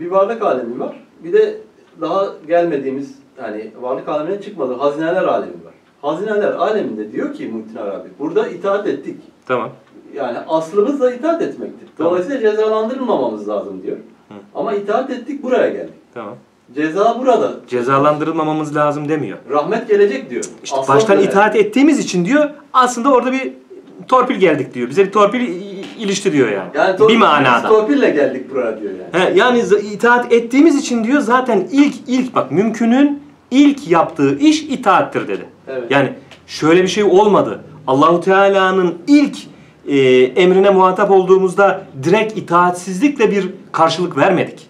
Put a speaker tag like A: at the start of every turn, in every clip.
A: bir varlık alemi var. Bir de daha gelmediğimiz yani varlık alemine çıkmadı hazineler alemi var. Hazineler aleminde diyor ki Muhittin Arabi burada itaat ettik.
B: Tamam.
A: Yani aslımız da itaat etmektir.
B: Tamam.
A: Dolayısıyla cezalandırılmamamız lazım diyor.
B: Hı.
A: Ama itaat ettik buraya geldik.
B: Tamam.
A: Ceza burada.
B: Cezalandırılmamamız lazım demiyor.
A: Rahmet gelecek diyor.
B: İşte
A: Aslan
B: baştan itaat ettiğimiz için diyor aslında orada bir torpil geldik diyor. Bize bir torpil i- ilişti diyor yani.
A: Yani
B: bir manada.
A: Torpille geldik buraya diyor yani.
B: He, yani itaat ettiğimiz için diyor zaten ilk ilk bak mümkünün ilk yaptığı iş itaattir dedi.
A: Evet.
B: Yani şöyle bir şey olmadı. Allahu Teala'nın ilk e, emrine muhatap olduğumuzda direkt itaatsizlikle bir karşılık vermedik.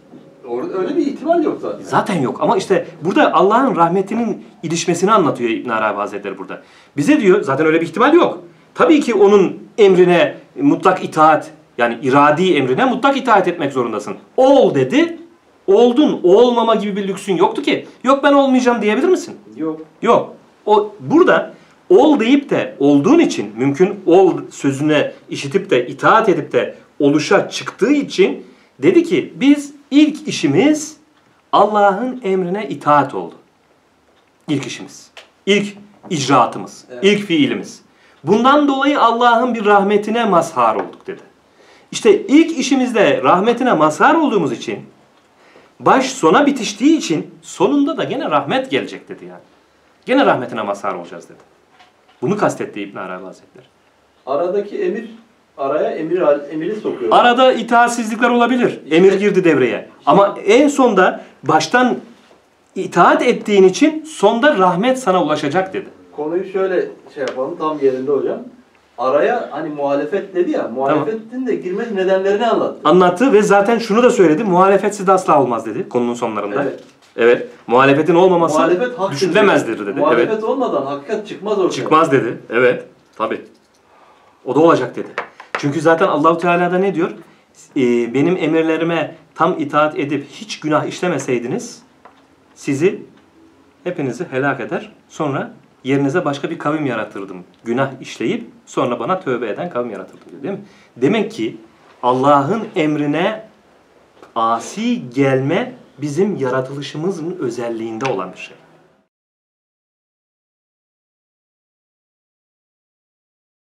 A: Orada öyle bir ihtimal yok zaten.
B: Zaten yok ama işte burada Allah'ın rahmetinin ilişmesini anlatıyor İbn Arabi Hazretleri burada. Bize diyor zaten öyle bir ihtimal yok. Tabii ki onun emrine mutlak itaat yani iradi emrine mutlak itaat etmek zorundasın. Ol dedi. Oldun. Olmama gibi bir lüksün yoktu ki. Yok ben olmayacağım diyebilir misin?
A: Yok.
B: Yok. O burada ol deyip de olduğun için mümkün ol sözüne işitip de itaat edip de oluşa çıktığı için dedi ki biz ilk işimiz Allah'ın emrine itaat oldu. İlk işimiz. İlk icraatımız.
A: Evet.
B: ilk fiilimiz. Bundan dolayı Allah'ın bir rahmetine mazhar olduk dedi. İşte ilk işimizde rahmetine mazhar olduğumuz için baş sona bitiştiği için sonunda da gene rahmet gelecek dedi yani. Gene rahmetine mazhar olacağız dedi. Bunu kastetti İbn Arabi Hazretleri.
A: Aradaki emir araya emir emiri sokuyor.
B: Arada itaatsizlikler olabilir. Emir girdi devreye. Ama en sonda baştan itaat ettiğin için sonda rahmet sana ulaşacak dedi.
A: Konuyu şöyle şey yapalım tam yerinde hocam. Araya hani muhalefet dedi ya, muhalefetin de girme nedenlerini anlattı.
B: Anlattı ve zaten şunu da söyledi. Muhalefetsiz de asla olmaz dedi konunun sonlarında.
A: Evet.
B: Evet. Muhalefetin olmaması
A: Muhalefet
B: düşünülemezdir dedi.
A: Muhalefet
B: Evet.
A: olmadan hakikat çıkmaz ortaya.
B: Çıkmaz dedi. Evet. Tabi. O da olacak dedi. Çünkü zaten Allahu Teala da ne diyor? Ee, benim emirlerime tam itaat edip hiç günah işlemeseydiniz sizi hepinizi helak eder. Sonra yerinize başka bir kavim yaratırdım. Günah işleyip sonra bana tövbe eden kavim yaratırdım diyor değil mi? Demek ki Allah'ın emrine asi gelme bizim yaratılışımızın özelliğinde olan bir şey.